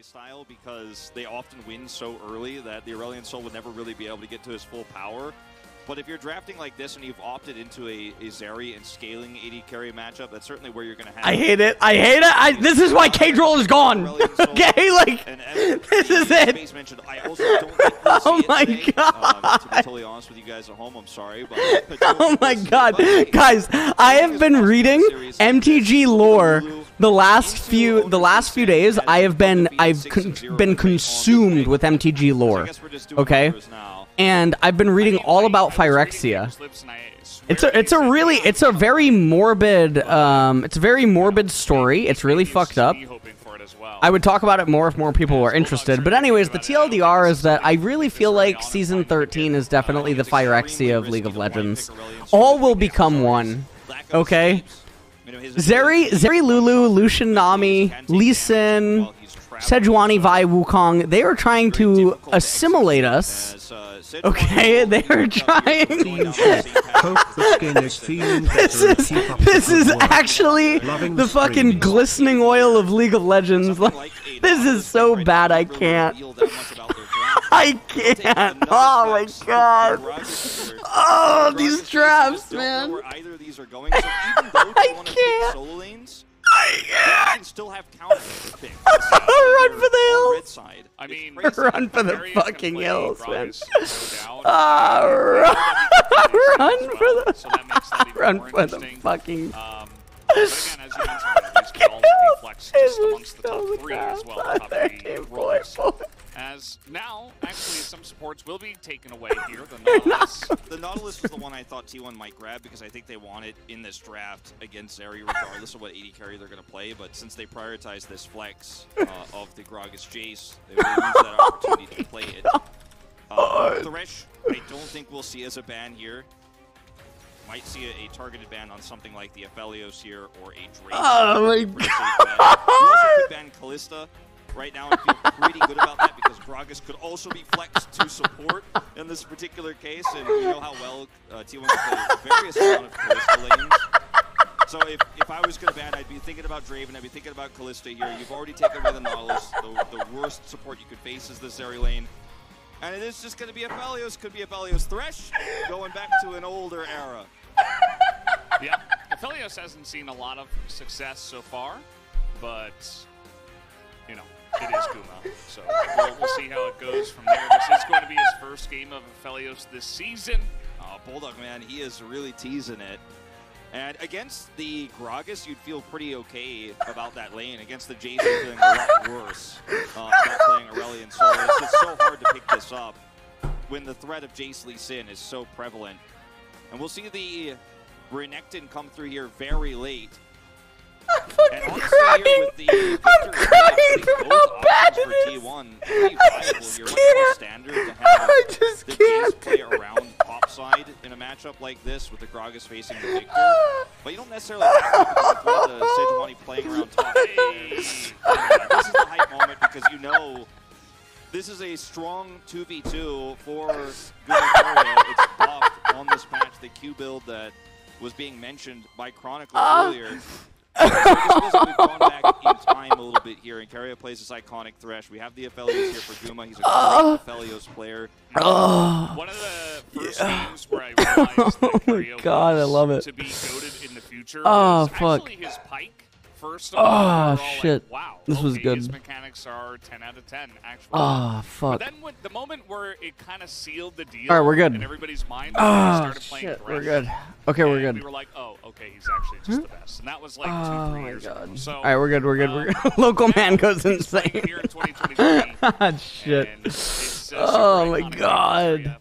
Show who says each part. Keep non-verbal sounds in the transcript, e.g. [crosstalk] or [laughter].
Speaker 1: playstyle because they often win so early that the Aurelion Soul would never really be able to get to his full power. But if you're drafting like this and you've opted into a, a Zeri and scaling AD carry matchup, that's certainly where you're going to have.
Speaker 2: I hate it. I hate it. I, this is why K-Droll is gone. [laughs] okay, like, [laughs] this is it.
Speaker 1: Mentioned, I also don't think [laughs]
Speaker 2: Oh my
Speaker 1: today. Um, to be totally honest with you guys at home, I'm sorry, but
Speaker 2: Oh my god. Guys, I have been reading MTG lore the last few the last few days. I have been I've con- been consumed with MTG lore. Okay? And I've been reading all about Phyrexia. It's a it's a really it's a very morbid um it's a very morbid story. It's really fucked up. I would talk about it more if more people were interested. But anyways, the TLDR is that I really feel like season 13 is definitely the Phyrexia of League of Legends. All will become one. Okay? Zeri, Zeri Lulu, Lucian Nami, Lee Sin, Sejuani Vi Wukong, they are trying to assimilate us. Okay, they are trying.
Speaker 3: Hope the skin
Speaker 2: This is this is actually
Speaker 3: Loving
Speaker 2: the fucking glistening oil of League of Legends. Like, [laughs] this is so bad I can't. [laughs] I can't. Oh my god. Oh, these drafts, man. [laughs]
Speaker 1: I
Speaker 2: can't.
Speaker 1: Solo lanes,
Speaker 2: I can't.
Speaker 1: can still have counter pick. [laughs]
Speaker 2: Run for the hills.
Speaker 1: Side.
Speaker 4: I mean,
Speaker 2: Run for the fucking hills, man.
Speaker 4: Gragas.
Speaker 2: Ah, run, run for the,
Speaker 4: So that makes that
Speaker 2: run for the fucking.
Speaker 4: Um, but again, as you [laughs] mentioned, these can all be flexed just amongst the top three as well. on top of the roles. As now, actually, some supports will be taken away here. The [laughs] Nautilus.
Speaker 1: The Nautilus was the one I thought T1 might grab because I think they want it in this draft against Zeri, regardless of what AD carry they're going to play. But since they prioritize this flex uh, of the Gragas Jace, they will use that [laughs] opportunity to play it. Uh, Thresh, I don't think we'll see as a ban here. Might see a, a targeted ban on something like the Aphelios here or a Drake.
Speaker 2: Oh my [laughs]
Speaker 1: god! safe. You also could ban Kalista. Right now, I feel pretty good about that because Gragas could also be flexed to support in this particular case, and you know how well uh, T1 can play various amount of Kalista lanes. So if, if I was going to ban, I'd be thinking about Draven, I'd be thinking about Kalista here. You've already taken away the Nautilus. The, the worst support you could face is this Zeri lane. And it is just going to be a Aphelios, could be a Aphelios Thresh, going back to an older era.
Speaker 4: yeah, Aphelios hasn't seen a lot of success so far, but you know it is Guma, so we'll, we'll see how it goes from there. This is going to be his first game of Aphelios this season.
Speaker 1: Uh, Bulldog, man, he is really teasing it. And against the Gragas, you'd feel pretty okay about that lane. Against the Jason, feeling a lot worse uh, playing Aurelion Soul. It's so hard to pick this up when the threat of Jace Lee Sin is so prevalent. And we'll see the Renekton come through here very late.
Speaker 2: Fucking crying.
Speaker 1: here with the
Speaker 2: I'm crying from how bad it is.
Speaker 1: T1 pretty [laughs]
Speaker 2: I just
Speaker 1: here. Much more
Speaker 2: can't.
Speaker 1: standard to have [laughs]
Speaker 2: I just can't.
Speaker 1: play around top side in a matchup like this with the Gragas facing the Viktor. [laughs] But you don't necessarily have to the Sejuani playing around top. This is the hype moment because you know this is a strong 2v2 for Gunacaria. It's buffed on this match, the Q build that was being mentioned by Chronicle
Speaker 2: Ah.
Speaker 1: earlier. Just we've gone back in time a little bit here, and Keria plays this iconic Thresh. We have the Aphelios here for Guma. He's a great Aphelios player.
Speaker 2: Oh,
Speaker 4: One of the first games where I realized that [laughs]
Speaker 2: Oh
Speaker 4: Cario
Speaker 2: God, I love it.
Speaker 4: to be goaded in the future [laughs]
Speaker 2: Oh, fuck.
Speaker 4: actually his Pyke. First ah, Oh, we like,
Speaker 2: shit.
Speaker 4: wow,
Speaker 2: This was good.
Speaker 4: His mechanics are 10 out of 10, actually.
Speaker 2: oh,
Speaker 4: But
Speaker 2: fuck.
Speaker 4: then when, the moment where it kind of sealed the deal
Speaker 2: All right, we're good.
Speaker 4: in everybody's mind, was when he
Speaker 2: Oh,
Speaker 4: started playing
Speaker 2: shit. We're good. Okay, we're good.
Speaker 4: We were like, oh, okay, he's actually just hmm? the best. And that was like two,
Speaker 2: Oh
Speaker 4: three
Speaker 2: my
Speaker 4: years
Speaker 2: god.
Speaker 4: ago. So,
Speaker 2: All right, we're good. We're good. We're
Speaker 4: um,
Speaker 2: good. [laughs] Local man goes insane.
Speaker 4: Here in [laughs] 2023. [laughs]
Speaker 2: Shit. Oh my God.